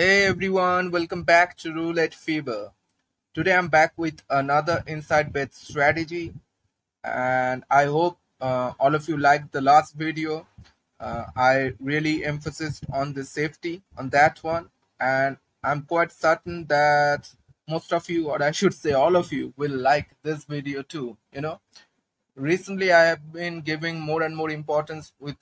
Hey everyone, welcome back to Roulette Fever. Today I'm back with another inside bet strategy, and I hope uh, all of you liked the last video. Uh, I really emphasized on the safety on that one, and I'm quite certain that most of you, or I should say all of you, will like this video too. You know, recently I have been giving more and more importance with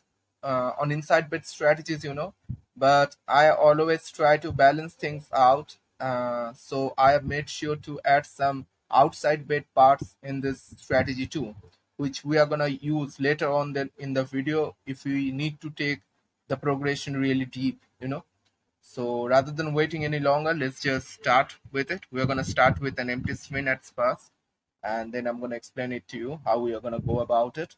uh, on inside bet strategies. You know, but I always try to balance things out. Uh, so I have made sure to add some outside bet parts in this strategy too, which we are gonna use later on then in the video if we need to take the progression really deep, you know. So rather than waiting any longer, let's just start with it. We're gonna start with an empty spin at first, and then I'm gonna explain it to you how we are gonna go about it.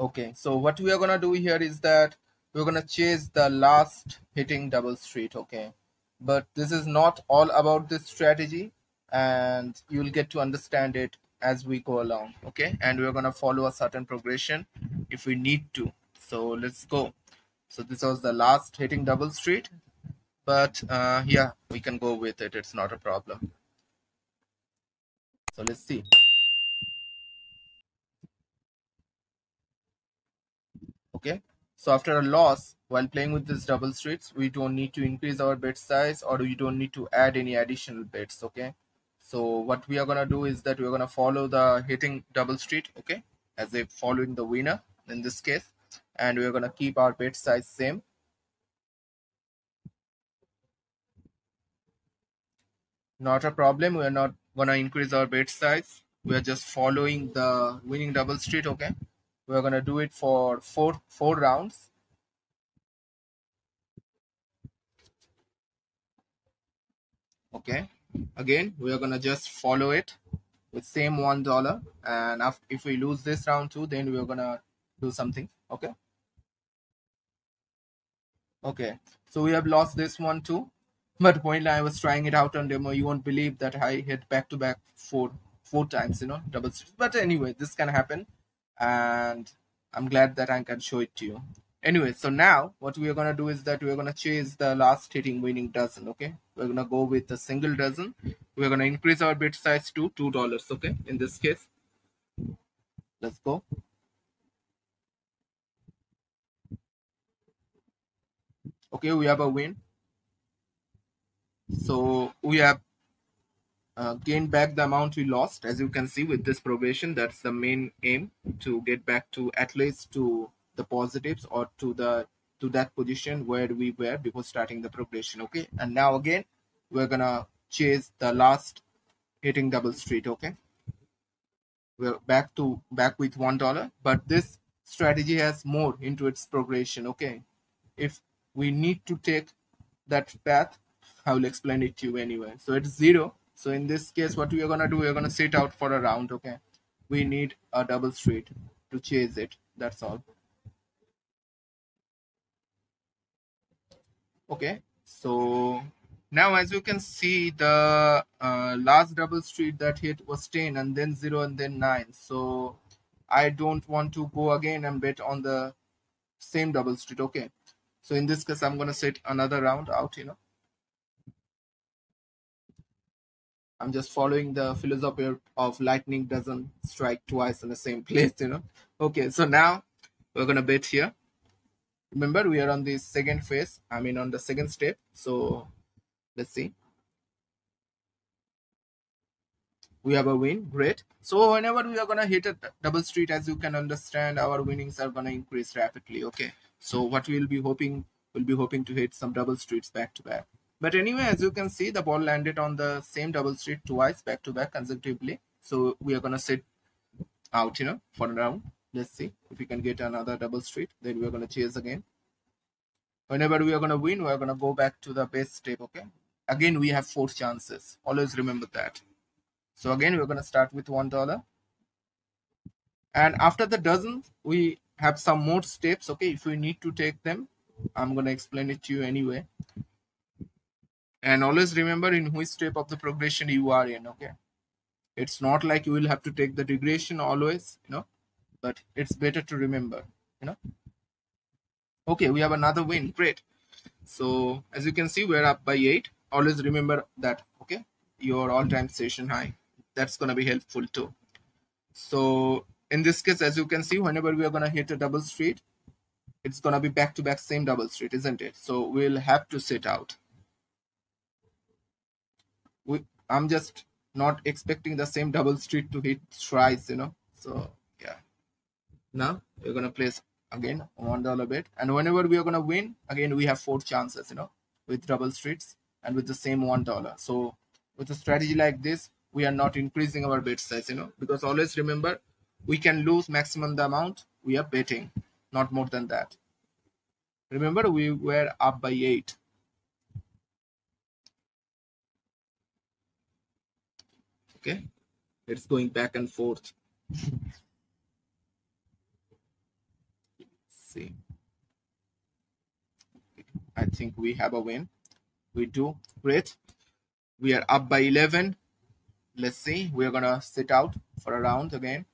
Okay, so what we are gonna do here is that we're gonna chase the last hitting double street okay? But this is not all about this strategy and you'll get to understand it as we go along okay? And we're gonna follow a certain progression if we need to. So let's go. So this was the last hitting double street but uh, yeah we can go with it. It's not a problem. So let's see okay so after a loss, while playing with these double streets, we don't need to increase our bet size or we don't need to add any additional bets, okay? So what we are gonna do is that we're gonna follow the hitting double street, okay? As if following the winner in this case, and we're gonna keep our bet size same. Not a problem, we're not gonna increase our bet size. We're just following the winning double street, okay? We're going to do it for four four rounds. Okay. Again we are to just follow it with same one dollar. And if we lose this round too then we're gonna do something. Okay. Okay. So we have lost this one too. But when i was trying it out on demo. You won't believe that i hit back to back four four times you know double but anyway this can happen and I'm glad that I can show it to you. Anyway, so now what we are going to do is that we're going to chase the last hitting winning dozen, okay? We're going to go with a single dozen. We're going to increase our bid size to $2, okay? In this case, let's go. Okay, we have a win. So we have uh, gain back the amount we lost as you can see with this probation that's the main aim to get back to at least to the positives or to the to that position where we were before starting the progression okay? And now again we're gonna chase the last hitting double street okay? We're back to back with one dollar but this strategy has more into its progression okay? If we need to take that path i will explain it to you anyway. So it's zero so in this case, what we are gonna do, we're gonna sit out for a round, okay? We need a double street to chase it, that's all. Okay, so now as you can see, the uh, last double street that hit was 10 and then 0 and then 9. So I don't want to go again and bet on the same double street, okay? So in this case, I'm gonna set another round out, you know. I'm just following the philosophy of lightning doesn't strike twice in the same place, you know. Okay, so now we're gonna bet here. Remember, we are on the second phase. I mean, on the second step. So let's see. We have a win, great. So whenever we are gonna hit a double street, as you can understand, our winnings are gonna increase rapidly. Okay. So what we'll be hoping, we'll be hoping to hit some double streets back to back. But anyway, as you can see, the ball landed on the same double street twice back to back consecutively. So we are going to sit out, you know, for a round. Let's see if we can get another double street. Then we're going to chase again. Whenever we are going to win, we are going to go back to the base step, okay? Again, we have four chances. Always remember that. So again, we're going to start with $1. And after the dozen, we have some more steps, okay? If we need to take them, I'm going to explain it to you anyway and always remember in which step of the progression you are in okay? It's not like you will have to take the regression always you know but it's better to remember you know? Okay we have another win. Great. So as you can see we're up by 8 always remember that okay? Your all-time session high. That's to be helpful too. So in this case as you can see whenever we are to hit a double street it's to be back to back same double street isn't it? So we'll have to sit out we i'm just not expecting the same double street to hit thrice you know. So yeah. Now we're to place again one dollar bet. And whenever we are to win again we have four chances you know with double streets and with the same one dollar. So with a strategy like this we are not increasing our bet size you know. Because always remember we can lose maximum the amount we are betting not more than that. Remember we were up by 8 okay? It's going back and forth. See. I think we have a win. We do. Great. We are up by 11 let's see. We're gonna sit out for a round again.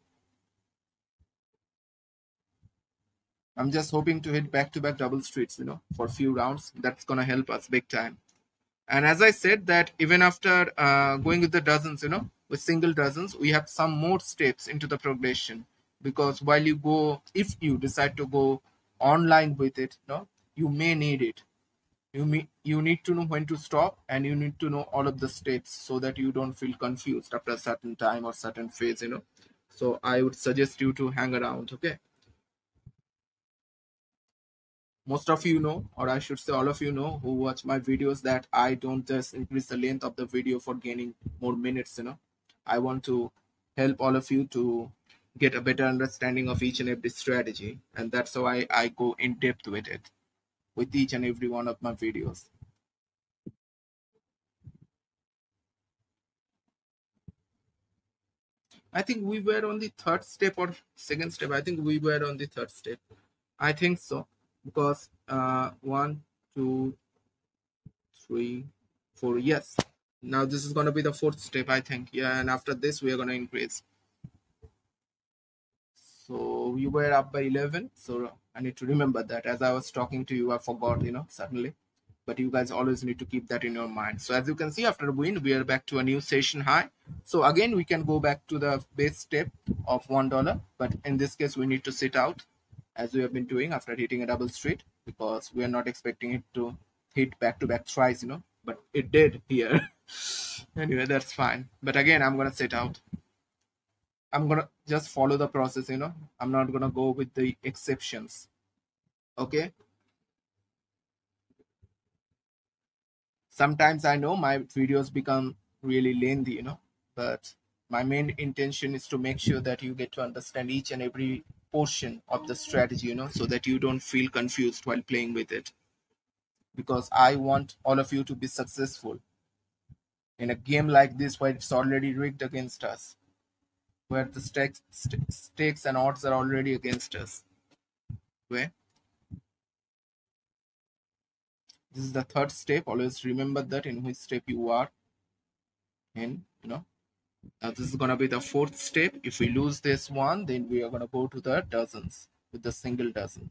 I'm just hoping to hit back-to-back double streets you know for a few rounds. That's gonna help us big time and as i said that even after uh, going with the dozens you know with single dozens we have some more steps into the progression. Because while you go if you decide to go online with it no you may need it. You may, you need to know when to stop and you need to know all of the steps so that you don't feel confused after a certain time or certain phase you know. So i would suggest you to hang around okay most of you know or i should say all of you know who watch my videos that i don't just increase the length of the video for gaining more minutes you know. I want to help all of you to get a better understanding of each and every strategy and that's why i go in depth with it with each and every one of my videos. I think we were on the third step or second step. I think we were on the third step. I think so because uh one two three four yes. Now this is going to be the fourth step i think. Yeah and after this we are going to increase. So you were up by 11 so i need to remember that. As i was talking to you i forgot you know suddenly. But you guys always need to keep that in your mind. So as you can see after win we are back to a new session high. So again we can go back to the base step of one dollar. But in this case we need to sit out as we have been doing after hitting a double street because we are not expecting it to hit back to back thrice you know but it did here. Anyway that's fine. But again i'm gonna sit out. I'm gonna just follow the process you know. I'm not gonna go with the exceptions. Okay? Sometimes i know my videos become really lengthy you know but my main intention is to make sure that you get to understand each and every portion of the strategy you know so that you don't feel confused while playing with it because i want all of you to be successful in a game like this where it's already rigged against us where the stakes, st- stakes and odds are already against us. Where this is the third step. Always remember that in which step you are in. You know, now this is gonna be the fourth step. If we lose this one, then we are gonna go to the dozens with the single dozen.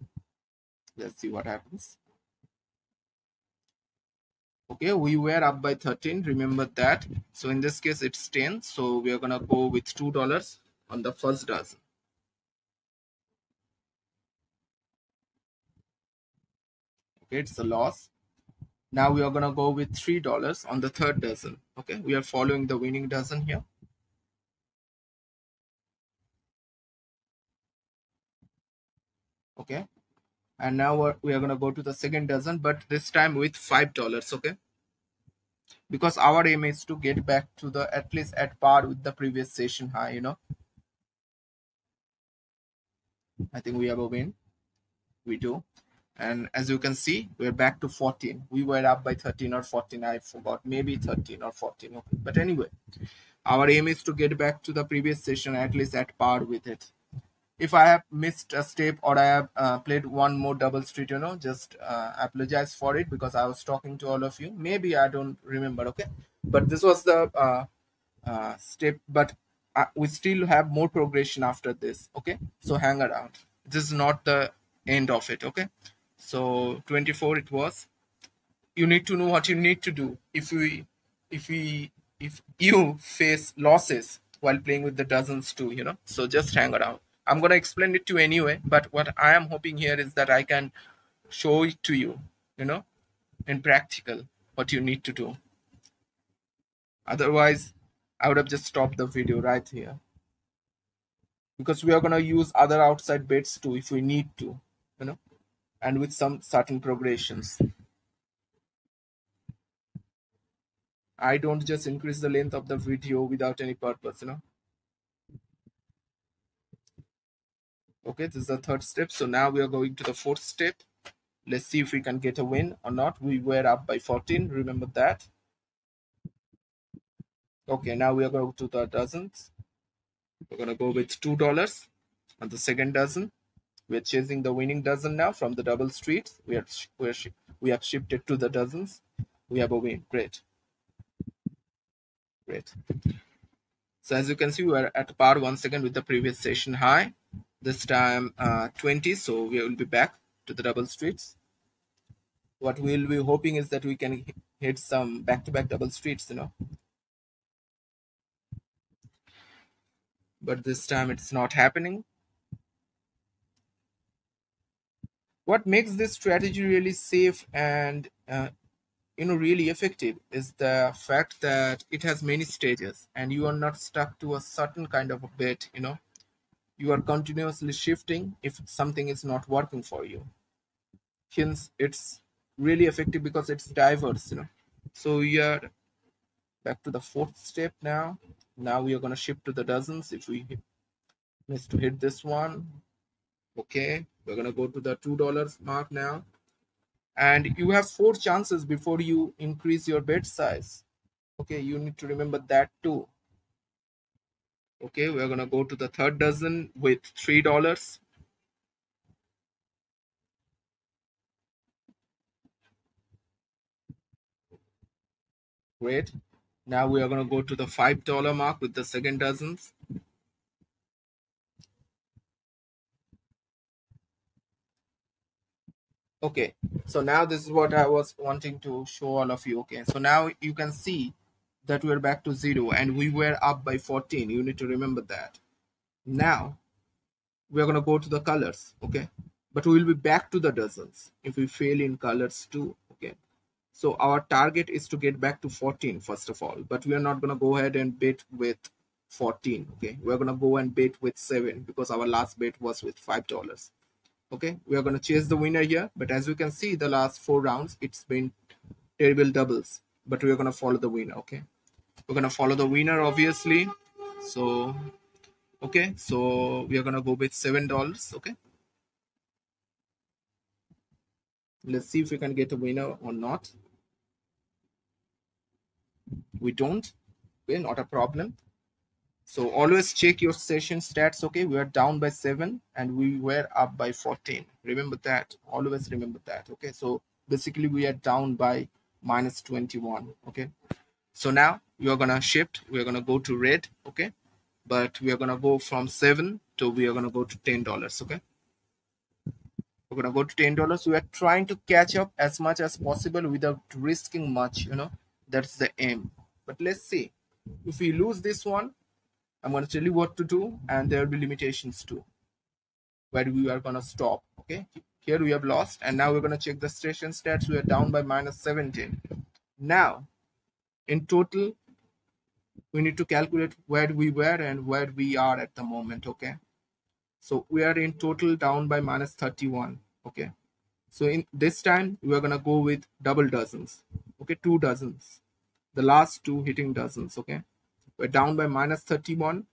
Let's see what happens. Okay, we were up by 13. Remember that. So in this case, it's 10. So we are gonna go with two dollars on the first dozen. Okay, it's a loss. Now we are gonna go with three dollars on the third dozen. Okay, we are following the winning dozen here. Okay, and now we're, going to go to the second dozen but this time with five dollars okay? Because our aim is to get back to the at least at par with the previous session high you know? I think we have a win. We do. And as you can see we're back to 14 we were up by 13 or 14 i forgot maybe 13 or 14 okay. But anyway our aim is to get back to the previous session at least at par with it if I have missed a step or I have uh, played one more double street, you know, just uh, apologize for it because I was talking to all of you. Maybe I don't remember, okay? But this was the uh, uh step, but uh, we still have more progression after this, okay? So hang around. This is not the end of it, okay? So 24 it was. you need to know what you need to do if we if we if you face losses while playing with the dozens too you know so just hang around i'm going to explain it to you anyway but what i am hoping here is that i can show it to you you know in practical what you need to do. Otherwise i would have just stopped the video right here. Because we are going to use other outside bets too if we need to you know and with some certain progressions. I don't just increase the length of the video without any purpose, you know. Okay, this is the third step. So now we are going to the fourth step. Let's see if we can get a win or not. We were up by 14, remember that. Okay, now we are going to the dozens. We're going to go with $2 on the second dozen. We're chasing the winning dozen now from the double streets. We are, we, are, we have shifted to the dozens. We have a win. Great. Great. So as you can see, we are at par once again with the previous session high. This time uh, 20, so we will be back to the double streets. What we'll be hoping is that we can hit some back-to-back -back double streets, you know. But this time it's not happening. What makes this strategy really safe and uh, you know really effective is the fact that it has many stages and you are not stuck to a certain kind of a bet you know you are continuously shifting if something is not working for you. Hence it's really effective because it's diverse you know. So we are back to the fourth step now. Now we are going to shift to the dozens. If we miss to hit this one okay we're going to go to the two dollars mark now. And you have four chances before you increase your bet size. Okay you need to remember that too okay we're gonna go to the third dozen with three dollars. Great. Now we are going to go to the five dollar mark with the second dozens okay so now this is what i was wanting to show all of you okay? So now you can see that we're back to zero and we were up by 14 you need to remember that. Now we're going to go to the colors okay? But we will be back to the dozens if we fail in colors too okay? So our target is to get back to 14 first of all but we are not going to go ahead and bet with 14 okay? We're going to go and bet with 7 because our last bet was with five dollars okay? We are going to chase the winner here but as you can see the last four rounds it's been terrible doubles but we are going to follow the winner okay we're to follow the winner obviously so okay so we are to go with seven dollars okay let's see if we can get a winner or not we don't okay not a problem so always check your session stats. Okay, we are down by seven and we were up by 14. Remember that. Always remember that. Okay, so basically we are down by minus 21. Okay, so now you are gonna shift. We are gonna go to red. Okay, but we are gonna go from seven to we are gonna go to ten dollars. Okay, we're gonna go to ten dollars. We are trying to catch up as much as possible without risking much. You know, that's the aim. But let's see if we lose this one I'm to tell you what to do and there will be limitations too where we are to stop okay here we have lost and now we're to check the station stats we are down by minus 17 now in total we need to calculate where we were and where we are at the moment okay? So we are in total down by minus 31 okay? So in this time we are to go with double dozens okay? Two dozens. The last two hitting dozens okay? We're down by minus 31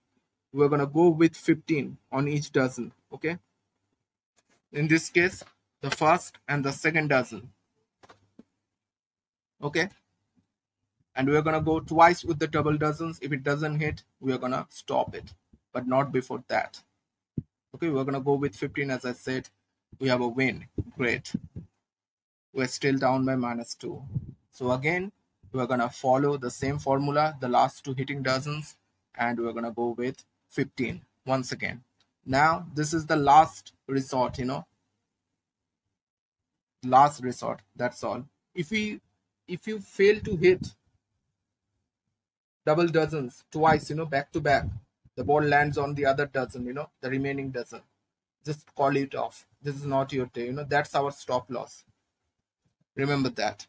we're to go with 15 on each dozen okay? In this case the first and the second dozen okay and we're to go twice with the double dozens. If it doesn't hit we're to stop it. But not before that. Okay we're to go with 15 as i said. We have a win. Great. We're still down by minus 2 so again we're gonna follow the same formula the last two hitting dozens and we're gonna go with 15 once again. Now this is the last resort you know. Last resort that's all. If we if you fail to hit double dozens twice you know back to back. The ball lands on the other dozen you know the remaining dozen. Just call it off. This is not your day you know. That's our stop loss. Remember that.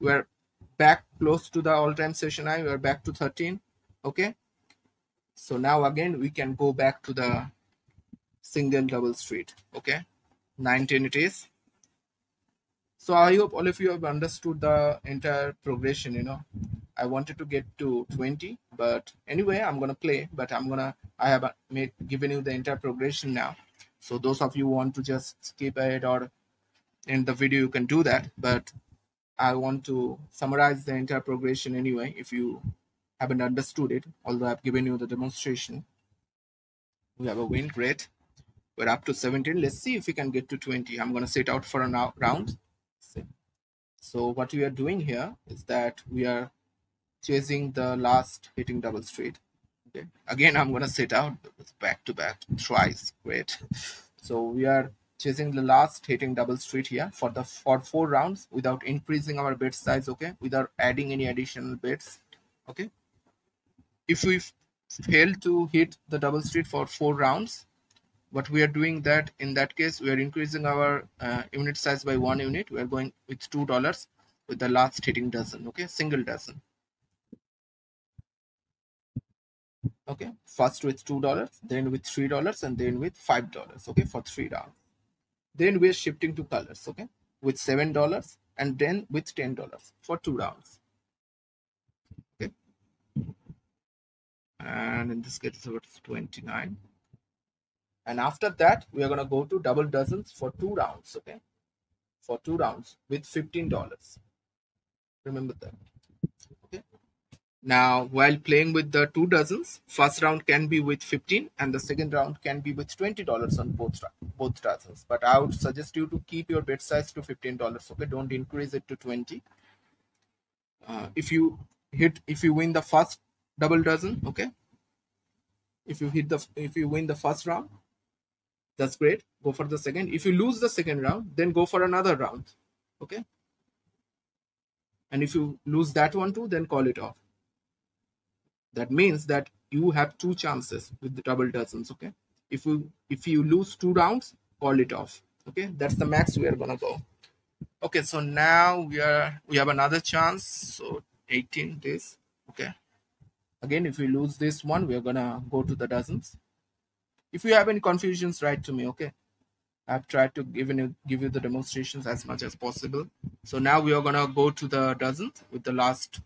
We're back close to the all-time session high. We're back to 13 okay? So now again we can go back to the single double street okay? 19 it is. So i hope all of you have understood the entire progression you know i wanted to get to 20 but anyway i'm gonna play but i'm gonna i have uh, made given you the entire progression now. So those of you want to just skip ahead or in the video you can do that but i want to summarize the entire progression anyway if you haven't understood it although i've given you the demonstration. We have a win rate. We're up to 17 let's see if we can get to 20 i'm to sit out for a round. So what we are doing here is that we are chasing the last hitting double street okay. Again i'm to sit out back to back twice great. So we are chasing the last hitting double street here for the for four rounds without increasing our bet size okay? Without adding any additional bets okay? If we fail to hit the double street for four rounds what we are doing that in that case we are increasing our uh, unit size by one unit. We are going with two dollars with the last hitting dozen okay? Single dozen okay. First with two dollars then with three dollars and then with five dollars okay for three rounds. Then we're shifting to colors okay with seven dollars and then with ten dollars for two rounds. Okay. And in this case it's 29 and after that we are going to go to double dozens for two rounds okay for two rounds with 15 dollars. Remember that now while playing with the two dozens first round can be with 15 and the second round can be with 20 dollars on both both dozens. But i would suggest you to keep your bet size to 15 dollars okay? Don't increase it to 20 uh, if you hit if you win the first double dozen okay? If you hit the if you win the first round that's great. Go for the second. If you lose the second round then go for another round okay? And if you lose that one too then call it off that means that you have two chances with the double dozens okay? If you if you lose two rounds call it off okay? That's the max we are gonna go. Okay so now we are we have another chance. So 18 days okay? Again if we lose this one we are gonna go to the dozens if you have any confusions write to me okay? I've tried to give you give you the demonstrations as much as possible. So now we are gonna go to the dozen with the last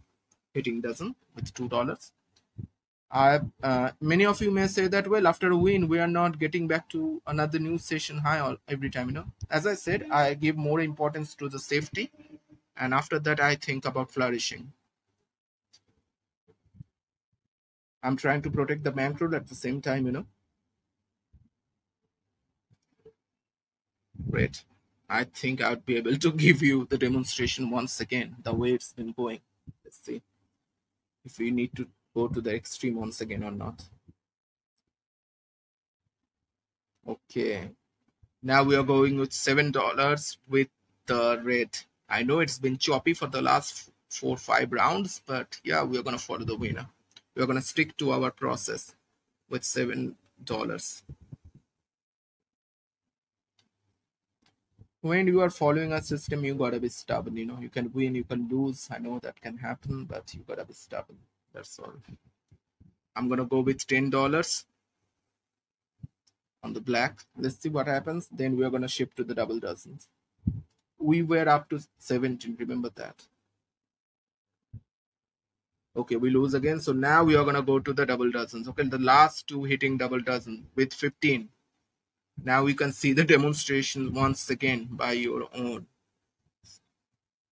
hitting dozen with two dollars I uh, many of you may say that well after a win we are not getting back to another new session high all, every time you know as I said I give more importance to the safety and after that I think about flourishing I'm trying to protect the bankroll at the same time you know Great. I think I would be able to give you the demonstration once again, the way it's been going. Let's see if we need to go to the extreme once again or not. Okay. Now we are going with $7 with the red. I know it's been choppy for the last four five rounds, but yeah, we are to follow the winner. We are going to stick to our process with $7 when you are following a system you gotta be stubborn you know you can win you can lose i know that can happen but you gotta be stubborn that's all i'm gonna go with ten dollars on the black. Let's see what happens. Then we're gonna shift to the double dozens. We were up to 17 remember that? Okay we lose again. So now we are gonna go to the double dozens. Okay the last two hitting double dozen with 15 now we can see the demonstration once again by your own.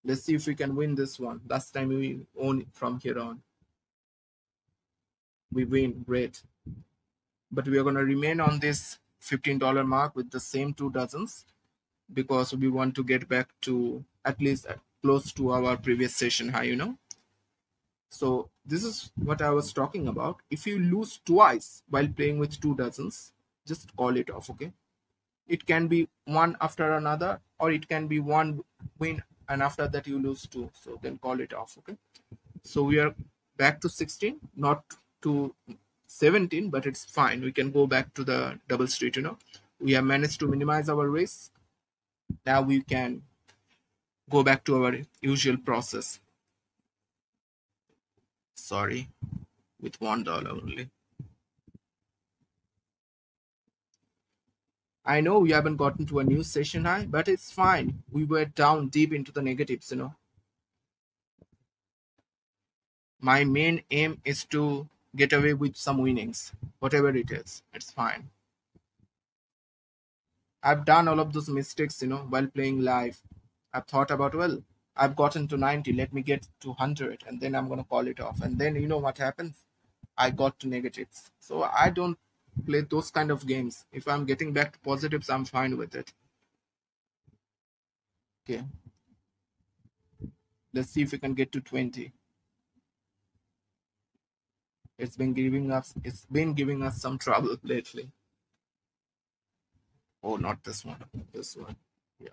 Let's see if we can win this one. Last time we won from here on. We win, great. But we are going to remain on this $15 mark with the same two dozens because we want to get back to at least uh, close to our previous session high, you know. So this is what I was talking about. If you lose twice while playing with two dozens, just call it off okay it can be one after another or it can be one win and after that you lose two so then call it off okay so we are back to 16 not to 17 but it's fine. We can go back to the double street you know. We have managed to minimize our risk now we can go back to our usual process. Sorry with one dollar only. I know we haven't gotten to a new session high, but it's fine. We were down deep into the negatives, you know. My main aim is to get away with some winnings, whatever it is. It's fine. I've done all of those mistakes, you know, while playing live. I've thought about, well, I've gotten to 90, let me get to 100, and then I'm going to call it off. And then, you know what happens? I got to negatives. So I don't play those kind of games. If I'm getting back to positives, I'm fine with it. Okay. Let's see if we can get to 20. It's been giving us it's been giving us some trouble lately. Oh, not this one. This one. Yeah.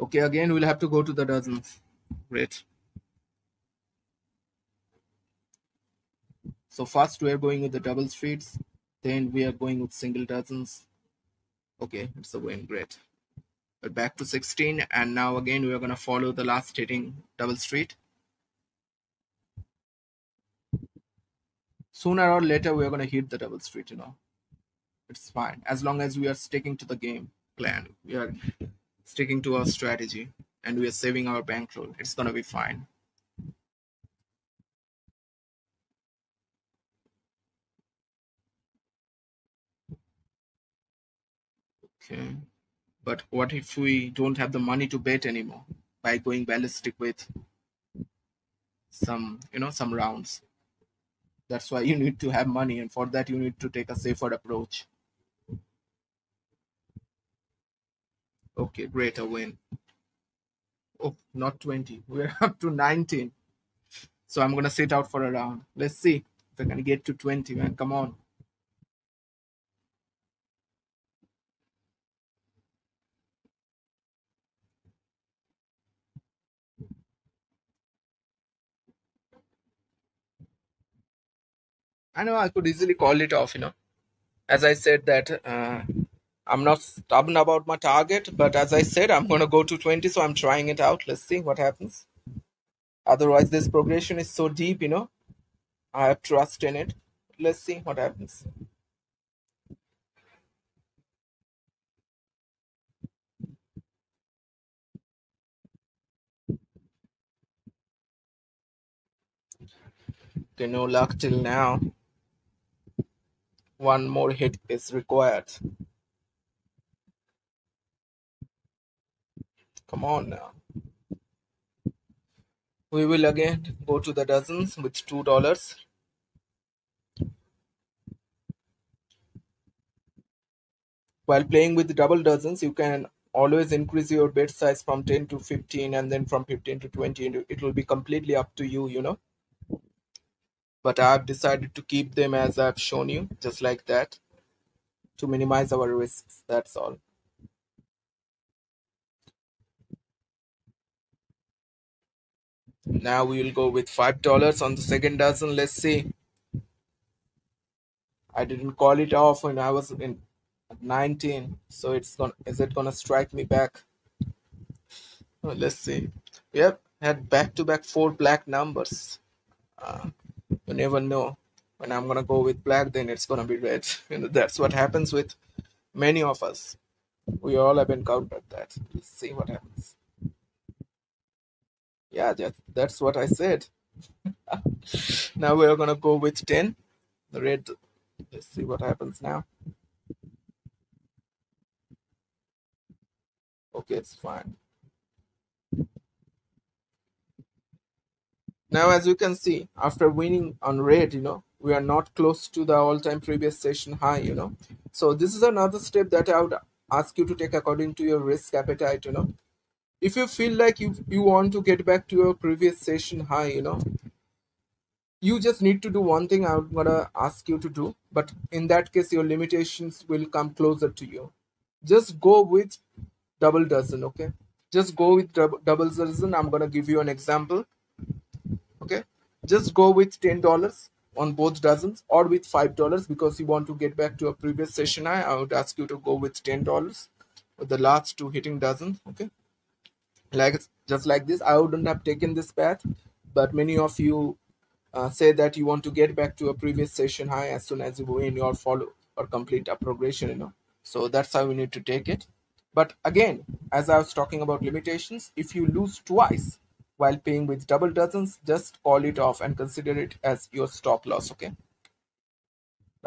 Okay, again we'll have to go to the dozens. Great. So first we are going with the double streets, then we are going with single dozens. Okay, it's a win, great. But back to 16 and now again we are going to follow the last hitting double street. Sooner or later we are going to hit the double street, you know. It's fine as long as we are sticking to the game plan. We are sticking to our strategy and we are saving our bankroll. It's gonna be fine. Okay, but what if we don't have the money to bet anymore by going ballistic with some, you know, some rounds? That's why you need to have money, and for that you need to take a safer approach. Okay, great, a win. Oh, not 20. We're up to 19. So I'm going to sit out for a round. Let's see if I can get to 20, man. Come on. I know I could easily call it off, you know. As I said that uh, I'm not stubborn about my target, but as I said, I'm going to go to 20, so I'm trying it out. Let's see what happens. Otherwise, this progression is so deep, you know. I have trust in it. Let's see what happens. Okay, no luck till now. One more hit is required. Come on now. We will again go to the dozens with two dollars. While playing with double dozens, you can always increase your bet size from 10 to 15 and then from 15 to 20 it will be completely up to you you know but i've decided to keep them as i've shown you just like that to minimize our risks that's all Now we will go with $5 on the second dozen. Let's see. I didn't call it off when I was in 19. So it's gonna is it gonna strike me back? Well, let's see. Yep, had back to back four black numbers. Uh, you never know. When I'm gonna go with black, then it's gonna be red. You know, that's what happens with many of us. We all have encountered that. Let's see what happens. Yeah, that, that's what I said. now we're gonna go with 10. The red, let's see what happens now. Okay, it's fine. Now, as you can see, after winning on red, you know, we are not close to the all-time previous session high, you know. So this is another step that I would ask you to take according to your risk appetite, you know. If you feel like you you want to get back to your previous session high you know you just need to do one thing i'm gonna ask you to do but in that case your limitations will come closer to you. Just go with double dozen okay? Just go with double dozen. I'm gonna give you an example okay? Just go with ten dollars on both dozens or with five dollars because you want to get back to a previous session. I, I would ask you to go with ten dollars with the last two hitting dozens okay? Like just like this i wouldn't have taken this path but many of you uh, say that you want to get back to a previous session high as soon as you win your follow or complete a progression you know? So that's how we need to take it. But again as i was talking about limitations if you lose twice while paying with double dozens just call it off and consider it as your stop loss okay?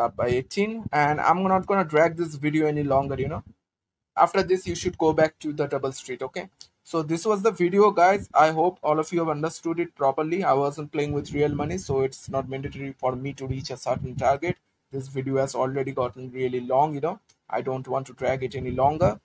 Up by 18 and i'm not gonna drag this video any longer you know. After this you should go back to the double street okay? So this was the video guys. I hope all of you have understood it properly. I wasn't playing with real money so it's not mandatory for me to reach a certain target. This video has already gotten really long you know. I don't want to drag it any longer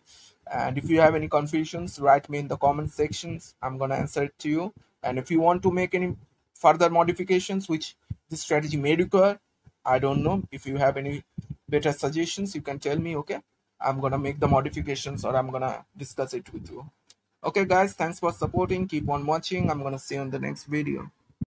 and if you have any confusions write me in the comment sections. I'm gonna answer it to you. And if you want to make any further modifications which this strategy may require i don't know. If you have any better suggestions you can tell me okay? I'm gonna make the modifications or i'm gonna discuss it with you. Okay guys thanks for supporting. Keep on watching. I'm gonna see you in the next video